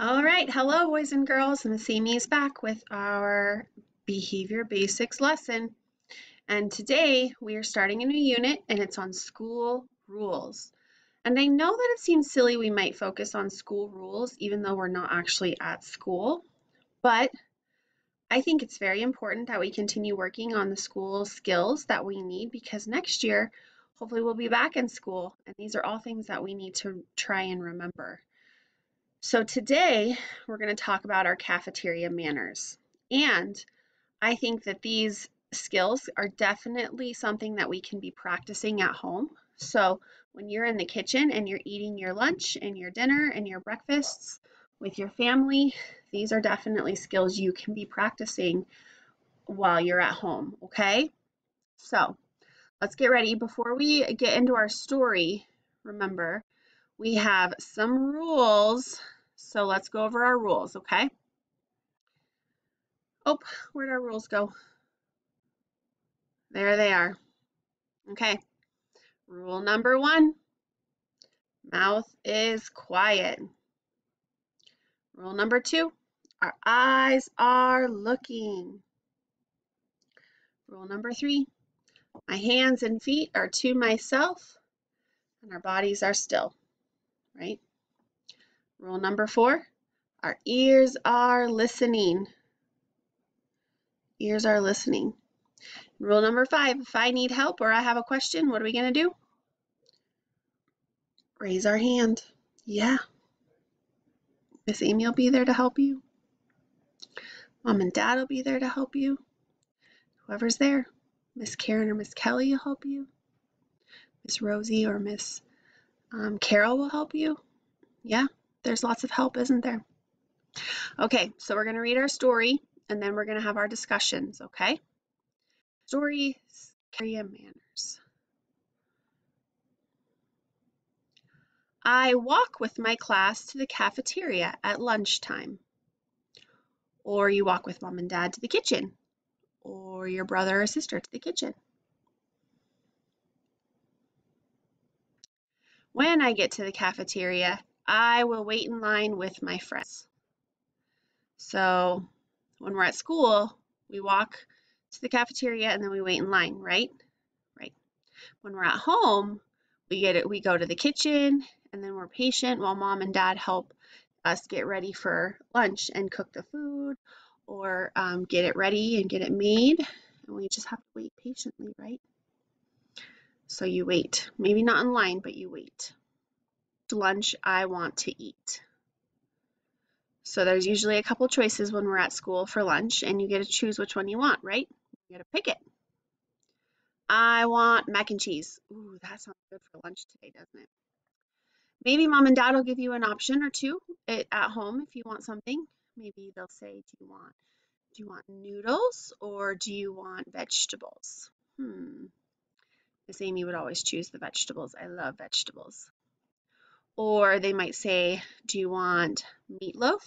All right, hello boys and girls. Miss Amy is back with our behavior basics lesson. And today we are starting a new unit and it's on school rules. And I know that it seems silly we might focus on school rules even though we're not actually at school, but I think it's very important that we continue working on the school skills that we need because next year hopefully we'll be back in school and these are all things that we need to try and remember. So today we're going to talk about our cafeteria manners. And I think that these skills are definitely something that we can be practicing at home. So when you're in the kitchen and you're eating your lunch and your dinner and your breakfasts with your family, these are definitely skills you can be practicing while you're at home, okay? So let's get ready. Before we get into our story, remember, we have some rules. So let's go over our rules, okay? Oh, where'd our rules go? There they are. Okay. Rule number one, mouth is quiet. Rule number two, our eyes are looking. Rule number three, my hands and feet are to myself and our bodies are still right? Rule number four, our ears are listening. Ears are listening. Rule number five, if I need help or I have a question, what are we going to do? Raise our hand. Yeah. Miss Amy will be there to help you. Mom and Dad will be there to help you. Whoever's there. Miss Karen or Miss Kelly will help you. Miss Rosie or Miss um, Carol will help you. Yeah, there's lots of help, isn't there? Okay, so we're going to read our story and then we're going to have our discussions, okay? Story, area manners. I walk with my class to the cafeteria at lunchtime. Or you walk with mom and dad to the kitchen. Or your brother or sister to the kitchen. When I get to the cafeteria, I will wait in line with my friends. So when we're at school, we walk to the cafeteria and then we wait in line, right? Right. When we're at home, we get it we go to the kitchen and then we're patient while mom and dad help us get ready for lunch and cook the food or um, get it ready and get it made and we just have to wait patiently right so you wait. Maybe not in line, but you wait. Lunch I want to eat. So there's usually a couple choices when we're at school for lunch, and you get to choose which one you want, right? You get to pick it. I want mac and cheese. Ooh, that sounds good for lunch today, doesn't it? Maybe mom and dad will give you an option or two at home if you want something. Maybe they'll say, do you want do you want noodles or do you want vegetables? Hmm. Miss Amy would always choose the vegetables. I love vegetables. Or they might say, do you want meatloaf?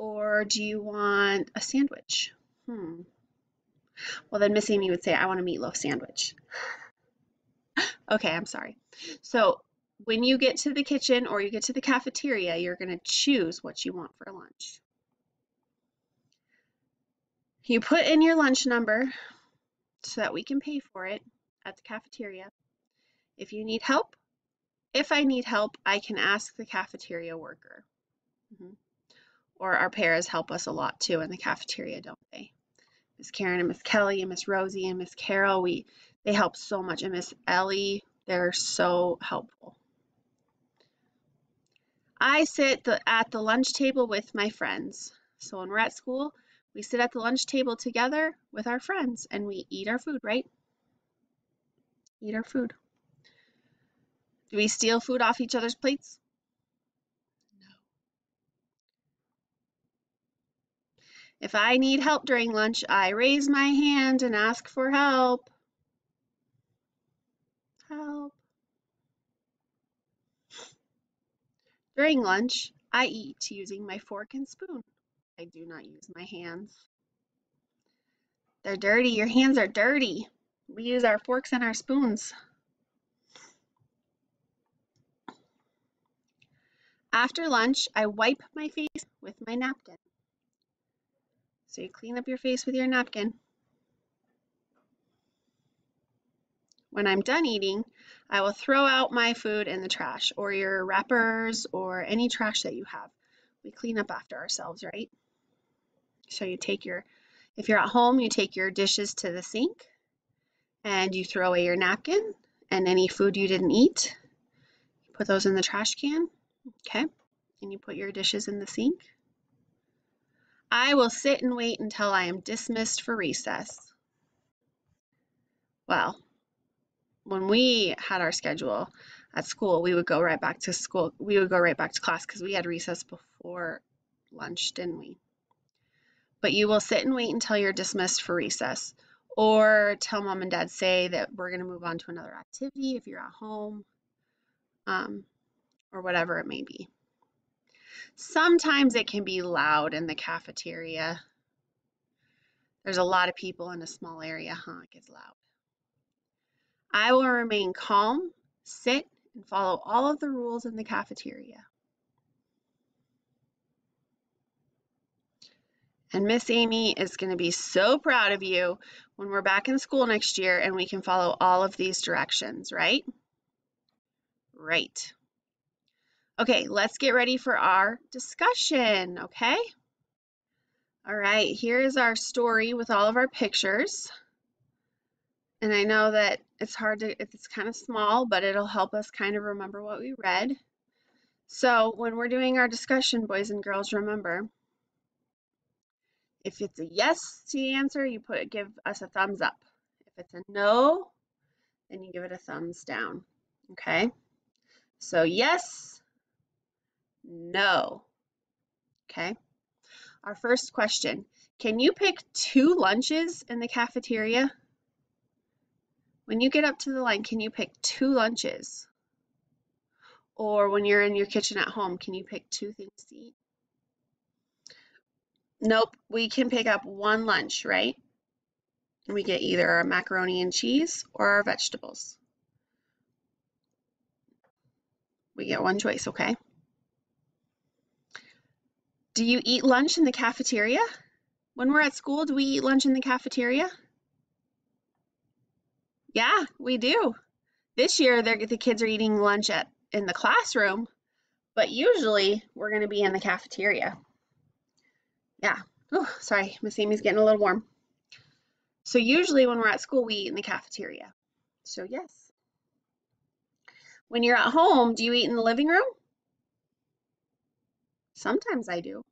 Or do you want a sandwich? Hmm. Well, then Miss Amy would say, I want a meatloaf sandwich. okay, I'm sorry. So when you get to the kitchen or you get to the cafeteria, you're going to choose what you want for lunch. You put in your lunch number so that we can pay for it at the cafeteria. If you need help, if I need help, I can ask the cafeteria worker. Mm -hmm. Or our paras help us a lot too in the cafeteria, don't they? Miss Karen and Miss Kelly and Miss Rosie and Miss Carol, we they help so much. And Miss Ellie, they're so helpful. I sit the, at the lunch table with my friends. So when we're at school, we sit at the lunch table together with our friends and we eat our food, right? Eat our food. Do we steal food off each other's plates? No. If I need help during lunch, I raise my hand and ask for help. Help. During lunch, I eat using my fork and spoon. I do not use my hands. They're dirty. Your hands are dirty. We use our forks and our spoons. After lunch, I wipe my face with my napkin. So you clean up your face with your napkin. When I'm done eating, I will throw out my food in the trash or your wrappers or any trash that you have. We clean up after ourselves, right? So you take your, if you're at home, you take your dishes to the sink and you throw away your napkin and any food you didn't eat. You put those in the trash can, okay? And you put your dishes in the sink. I will sit and wait until I am dismissed for recess. Well, when we had our schedule at school, we would go right back to school. We would go right back to class because we had recess before lunch, didn't we? But you will sit and wait until you're dismissed for recess or tell mom and dad say that we're going to move on to another activity if you're at home um, or whatever it may be. Sometimes it can be loud in the cafeteria. There's a lot of people in a small area, huh? It gets loud. I will remain calm, sit, and follow all of the rules in the cafeteria. And Miss Amy is going to be so proud of you when we're back in school next year and we can follow all of these directions, right? Right. Okay, let's get ready for our discussion, okay? All right, here's our story with all of our pictures. And I know that it's hard to, it's kind of small, but it'll help us kind of remember what we read. So when we're doing our discussion, boys and girls, remember, if it's a yes to the answer, you put give us a thumbs up. If it's a no, then you give it a thumbs down. Okay? So yes, no. Okay? Our first question, can you pick two lunches in the cafeteria? When you get up to the line, can you pick two lunches? Or when you're in your kitchen at home, can you pick two things to eat? Nope, we can pick up one lunch, right? And we get either our macaroni and cheese or our vegetables. We get one choice, okay? Do you eat lunch in the cafeteria? When we're at school, do we eat lunch in the cafeteria? Yeah, we do. This year, the kids are eating lunch at in the classroom, but usually we're going to be in the cafeteria. Yeah. Oh, sorry, Miss Amy's getting a little warm. So usually when we're at school, we eat in the cafeteria. So yes. When you're at home, do you eat in the living room? Sometimes I do.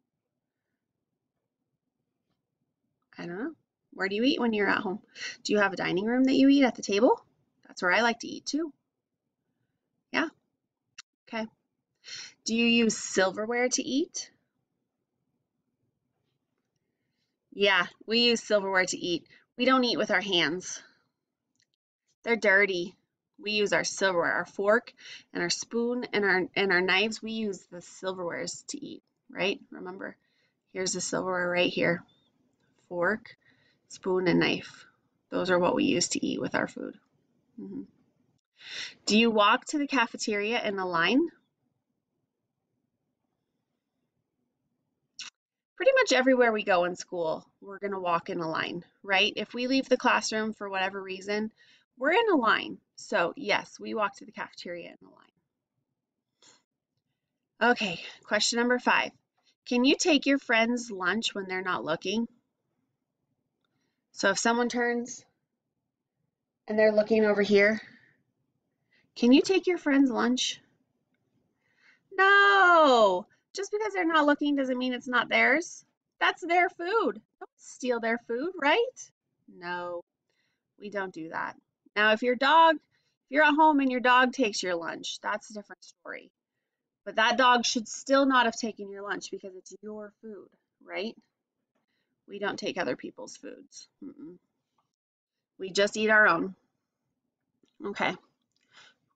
I don't know. Where do you eat when you're at home? Do you have a dining room that you eat at the table? That's where I like to eat too. Yeah. Okay. Do you use silverware to eat? Yeah, we use silverware to eat. We don't eat with our hands. They're dirty. We use our silverware, our fork and our spoon and our and our knives. We use the silverwares to eat, right? Remember, here's the silverware right here. Fork, spoon and knife. Those are what we use to eat with our food. Mm -hmm. Do you walk to the cafeteria in a line? Pretty much everywhere we go in school, we're going to walk in a line, right? If we leave the classroom for whatever reason, we're in a line. So yes, we walk to the cafeteria in a line. Okay, question number five. Can you take your friend's lunch when they're not looking? So if someone turns and they're looking over here, can you take your friend's lunch? No, just because they're not looking doesn't mean it's not theirs. That's their food. Don't steal their food, right? No, we don't do that. Now, if your dog, if you're at home and your dog takes your lunch, that's a different story. But that dog should still not have taken your lunch because it's your food, right? We don't take other people's foods. Mm -mm. We just eat our own. Okay.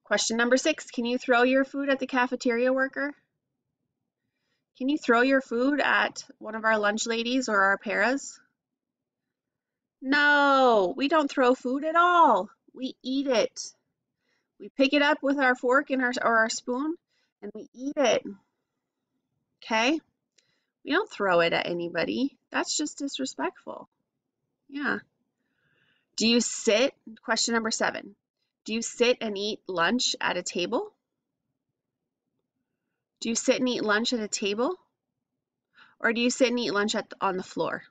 Question number six, can you throw your food at the cafeteria worker? Can you throw your food at one of our lunch ladies or our paras? No, we don't throw food at all. We eat it. We pick it up with our fork and our, or our spoon and we eat it. okay? We don't throw it at anybody. That's just disrespectful. Yeah. Do you sit? Question number seven. Do you sit and eat lunch at a table? Do you sit and eat lunch at a table? Or do you sit and eat lunch at on the floor?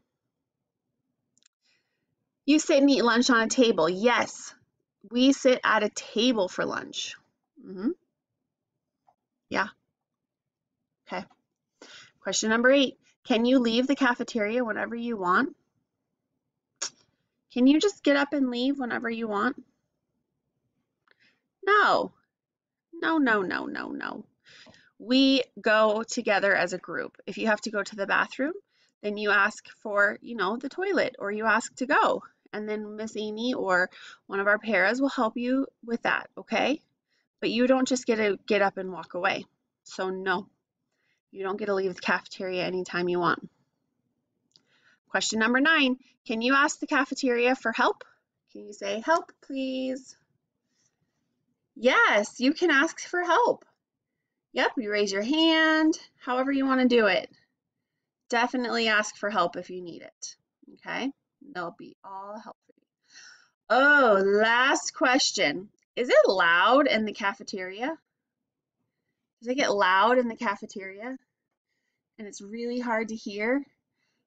You sit and eat lunch on a table. Yes, we sit at a table for lunch. Mm -hmm. Yeah. Okay. Question number eight. Can you leave the cafeteria whenever you want? Can you just get up and leave whenever you want? No. No, no, no, no, no. We go together as a group. If you have to go to the bathroom, then you ask for, you know, the toilet or you ask to go. And then Miss Amy or one of our paras will help you with that, okay? But you don't just get to get up and walk away. So no, you don't get to leave the cafeteria anytime you want. Question number nine, can you ask the cafeteria for help? Can you say, help, please? Yes, you can ask for help. Yep, you raise your hand, however you want to do it. Definitely ask for help if you need it, okay? They'll be all help for you. Oh, last question. Is it loud in the cafeteria? Does it get loud in the cafeteria? And it's really hard to hear?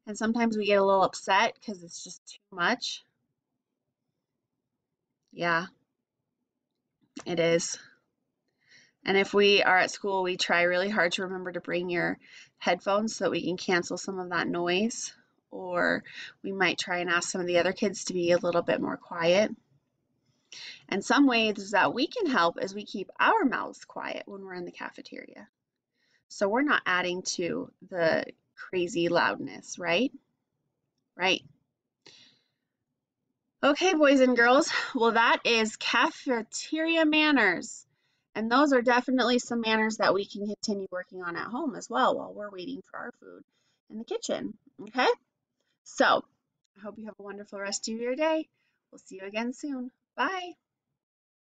And sometimes we get a little upset because it's just too much. Yeah, it is. And if we are at school, we try really hard to remember to bring your headphones so that we can cancel some of that noise. Or we might try and ask some of the other kids to be a little bit more quiet. And some ways that we can help is we keep our mouths quiet when we're in the cafeteria. So we're not adding to the crazy loudness, right? Right. Okay, boys and girls, well, that is cafeteria manners. And those are definitely some manners that we can continue working on at home as well while we're waiting for our food in the kitchen. Okay? So, I hope you have a wonderful rest of your day. We'll see you again soon. Bye.